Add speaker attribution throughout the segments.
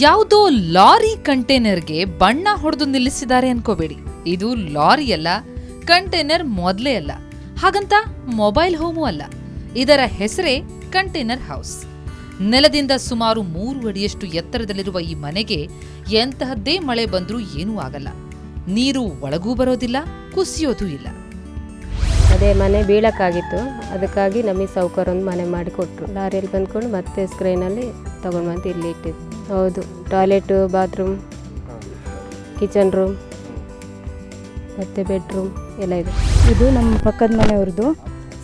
Speaker 1: ಯಾವುದೋ ಲಾರಿ ಕಂಟೈನರ್ಗೆ ಬಣ್ಣ ಹೊಡೆದು ನಿಲ್ಲಿಸಿದ್ದಾರೆ ಅನ್ಕೋಬೇಡಿ. ಇದು ಲಾರಿ ಅಲ್ಲ, ಕಂಟೈನರ್ ಮೊದಲೇ ಅಲ್ಲ. ಹಾಗಂತ ಮೊಬೈಲ್ ಹೋಮು ಅಲ್ಲ. ಇದರ ಹೆಸರೇ ಕಂಟೈನರ್ ಹೌಸ್. ನೆಲದಿಂದ ಸುಮಾರು ಮೂರು ಅಡಿಯಷ್ಟು ಎತ್ತರದಲ್ಲಿರುವ ಈ ಮನೆಗೆ ಎಂತಹದ್ದೇ ಮಳೆ ಬಂದರೂ ಏನೂ ಆಗಲ್ಲ. ನೀರು ಒಳಗೂ ಬರೋದಿಲ್ಲ, ಕುಸಿಯೋದೂ ಇಲ್ಲ.
Speaker 2: ಅದೇ ಮನೆ ಬೀಳಕ್ಕಾಗಿತ್ತು. ಅದಕ್ಕಾಗಿ ನಮಗೆ ಸೌಕರ್ಯ ಒಂದು ಮನೆ ಮಾಡಿ ಕೊಟ್ಟರು ಲಾರಿಯಲ್ಲಿ ಬಂದ್ಕೊಂಡು ಮತ್ತೆ ಸ್ಕ್ರೀನಲ್ಲಿ ತೊಗೊಂಡು ಬಂದು ಇಲ್ಲಿ ಇಟ್ಟಿದ್ದು ಹೌದು ಟಾಯ್ಲೆಟು ಬಾತ್ರೂಮ್ ಕಿಚನ್ ರೂಮ್ ಮತ್ತು ಬೆಡ್ರೂಮ್ ಎಲ್ಲ ಇದೆ.
Speaker 3: ಇದು ನಮ್ಮ ಪಕ್ಕದ ಮನೆಯವ್ರದ್ದು.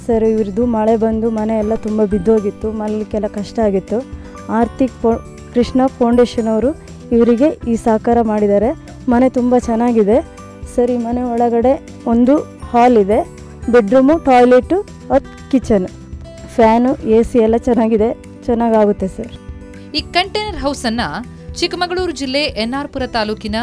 Speaker 3: ಸರ್, ಇವ್ರದ್ದು ಮಳೆ ಬಂದು ಮನೆ ಎಲ್ಲ ತುಂಬ ಬಿದ್ದೋಗಿತ್ತು. ಮಲಗಲಿಕ್ಕೆಲ್ಲ ಕಷ್ಟ ಆಗಿತ್ತು. ಆರ್ಥಿಕ್ ಫೋ ಕೃಷ್ಣ ಫೌಂಡೇಶನ್ ಅವರು ಇವರಿಗೆ ಈ ಸಹಕಾರ ಮಾಡಿದ್ದಾರೆ. ಮನೆ ತುಂಬ ಚೆನ್ನಾಗಿದೆ. ಸರಿ ಮನೆ ಒಳಗಡೆ ಒಂದು ಹಾಲ್ ಇದೆ. Bedroom, toilet kitchen. Fan A C ಎಲ್ಲ ಚೆನ್ನಾಗಿದೆ. ಚೆನ್ನಾಗಾಗುತ್ತೆ ಸರ್.
Speaker 1: ಈ ಕಂಟೈನರ್ ಹೌಸ್ ಅನ್ನ ಚಿಕ್ಕಮಗಳೂರು ಜಿಲ್ಲೆ ಎನ್ಆರ್ಪುರ ತಾಲೂಕಿನ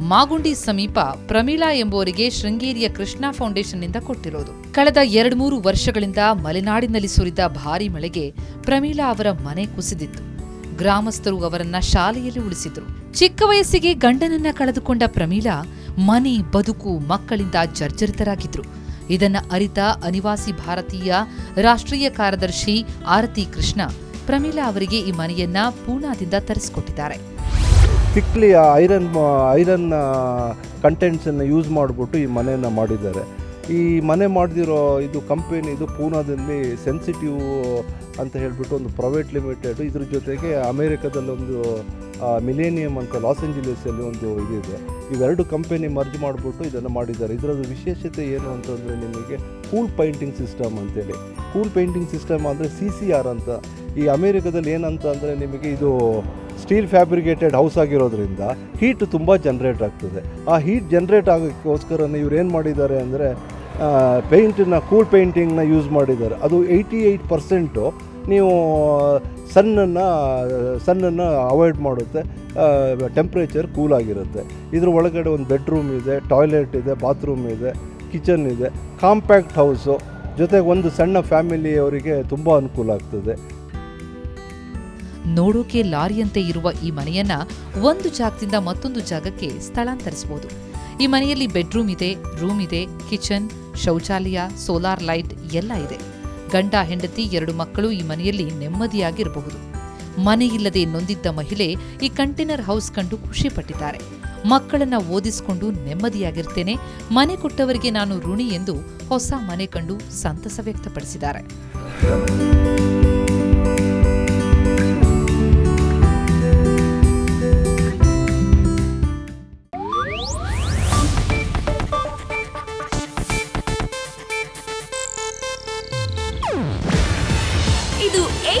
Speaker 1: ಮಾಗುಂಡಿ ಸಮೀಪ ಪ್ರಮೀಳಾ ಎಂಬುವರಿಗೆ ಶೃಂಗೇರಿಯ ಕೃಷ್ಣ ಫೌಂಡೇಶನ್ನಿಂದ ಕೊಟ್ಟಿರೋದು. ಕಳೆದ ಎರಡ್ಮೂರು ವರ್ಷಗಳಿಂದ ಮಲೆನಾಡಿನಲ್ಲಿ ಸುರಿದ ಭಾರೀ ಮಳೆಗೆ ಪ್ರಮೀಳಾ ಅವರ ಮನೆ ಕುಸಿದಿತ್ತು. ಗ್ರಾಮಸ್ಥರು ಅವರನ್ನ ಶಾಲೆಯಲ್ಲಿ ಉಳಿಸಿದ್ರು. ಚಿಕ್ಕ ವಯಸ್ಸಿಗೆ ಗಂಡನನ್ನ ಕಳೆದುಕೊಂಡ ಪ್ರಮೀಳಾ ಮನೆ, ಬದುಕು, ಮಕ್ಕಳಿಂದ ಜರ್ಜರಿತರಾಗಿದ್ರು. ಇದನ್ನ ಅರಿತ ಅನಿವಾಸಿ ಭಾರತೀಯ ರಾಷ್ಟ್ರೀಯ ಕಾರ್ಯದರ್ಶಿ ಆರತಿ ಕೃಷ್ಣ ಪ್ರಮೀಳಾ ಅವರಿಗೆ ಈ ಮನೆಯನ್ನ ಪೂನಾದಿಂದ ತರಿಸಿಕೊಟ್ಟಿದ್ದಾರೆ.
Speaker 4: ತಿಕ್ಲಿ ಐರನ್ ಐರನ್ ಕಂಟೆಂಟ್ಸನ್ನು ಯೂಸ್ ಮಾಡಿಬಿಟ್ಟು ಈ ಮನೆಯನ್ನು ಮಾಡಿದ್ದಾರೆ. ಈ ಮನೆ ಮಾಡಿದಿರೋ ಇದು ಕಂಪೆನಿ ಇದು ಪೂನಾದಲ್ಲಿ ಸೆನ್ಸಿಟಿವ್ ಅಂತ ಹೇಳಿಬಿಟ್ಟು ಒಂದು ಪ್ರೈವೇಟ್ ಲಿಮಿಟೆಡ್ ಇದ್ರ ಜೊತೆಗೆ ಅಮೇರಿಕಾದಲ್ಲೊಂದು ಮಿಲೇನಿಯಂ ಅಂತ ಲಾಸ್ ಏಂಜಲೀಸಲ್ಲಿ ಒಂದು ಇದಿದೆ. ಇವೆರಡು ಕಂಪೆನಿ ಮರ್ಜ್ ಮಾಡಿಬಿಟ್ಟು ಇದನ್ನು ಮಾಡಿದ್ದಾರೆ. ಇದರದ್ದು ವಿಶೇಷತೆ ಏನು ಅಂತಂದರೆ ನಿಮಗೆ ಕೂಲ್ ಪೈಂಟಿಂಗ್ ಸಿಸ್ಟಮ್ ಅಂತೇಳಿ. ಕೂಲ್ ಪೈಂಟಿಂಗ್ ಸಿಸ್ಟಮ್ ಅಂದರೆ ಸಿ ಸಿ ಆರ್ ಅಂತ. ಈ ಅಮೇರಿಕಾದಲ್ಲಿ ಏನಂತ ಅಂದರೆ ನಿಮಗೆ ಇದು ಸ್ಟೀಲ್ ಫ್ಯಾಬ್ರಿಕೇಟೆಡ್ ಹೌಸ್ ಆಗಿರೋದ್ರಿಂದ ಹೀಟ್ ತುಂಬ ಜನ್ರೇಟ್ ಆಗ್ತದೆ. ಆ ಹೀಟ್ ಜನ್ರೇಟ್ ಆಗೋಕ್ಕೋಸ್ಕರನೇ ಇವ್ರು ಏನು ಮಾಡಿದ್ದಾರೆ ಅಂದರೆ ಪೇಂಟನ್ನ ಕೂಲ್ ಪೇಂಟಿಂಗ್ನ ಯೂಸ್ ಮಾಡಿದ್ದಾರೆ. ಅದು ಏಯ್ಟಿ ಏಯ್ಟ್ ಪರ್ಸೆಂಟು ನೀವು ಸನ್ನನ್ನು ಸನ್ನನ್ನು ಅವಾಯ್ಡ್ ಮಾಡುತ್ತೆ. ಟೆಂಪ್ರೇಚರ್ ಕೂಲ್ ಆಗಿರುತ್ತೆ. ಇದ್ರ ಒಳಗಡೆ ಒಂದು ಬೆಡ್ರೂಮ್ ಇದೆ ಟಾಯ್ಲೆಟ್ ಇದೆ ಬಾತ್ರೂಮ್ ಇದೆ ಕಿಚನ್ ಇದೆ. ಕಾಂಪ್ಯಾಕ್ಟ್ ಹೌಸು ಜೊತೆಗೆ ಒಂದು ಸಣ್ಣ ಫ್ಯಾಮಿಲಿಯವರಿಗೆ ತುಂಬ ಅನುಕೂಲ ಆಗ್ತದೆ.
Speaker 1: ನೋಡೋಕೆ ಲಾರಿಯಂತೆ ಇರುವ ಈ ಮನೆಯನ್ನ ಒಂದು ಜಾಗದಿಂದ ಮತ್ತೊಂದು ಜಾಗಕ್ಕೆ ಸ್ಥಳಾಂತರಿಸಬಹುದು. ಈ ಮನೆಯಲ್ಲಿ ಬೆಡ್ರೂಮ್ ಇದೆ, ರೂಮ್ ಇದೆ, ಕಿಚನ್, ಶೌಚಾಲಯ, ಸೋಲಾರ್ ಲೈಟ್ ಎಲ್ಲ ಇದೆ. ಗಂಡ, ಹೆಂಡತಿ, ಎರಡು ಮಕ್ಕಳು ಈ ಮನೆಯಲ್ಲಿ ನೆಮ್ಮದಿಯಾಗಿರಬಹುದು. ಮನೆಯಿಲ್ಲದೆ ನೊಂದಿದ್ದ ಮಹಿಳೆ ಈ ಕಂಟೈನರ್ ಹೌಸ್ ಕಂಡು ಖುಷಿ ಪಟ್ಟಿದ್ದಾರೆ ಮಕ್ಕಳನ್ನ ಓದಿಸಿಕೊಂಡು ನೆಮ್ಮದಿಯಾಗಿರ್ತೇನೆ, ಮನೆ ಕೊಟ್ಟವರಿಗೆ ನಾನು ಋಣಿ ಎಂದು ಹೊಸ ಮನೆ ಕಂಡು ಸಂತಸ ವ್ಯಕ್ತಪಡಿಸಿದ್ದಾರೆ.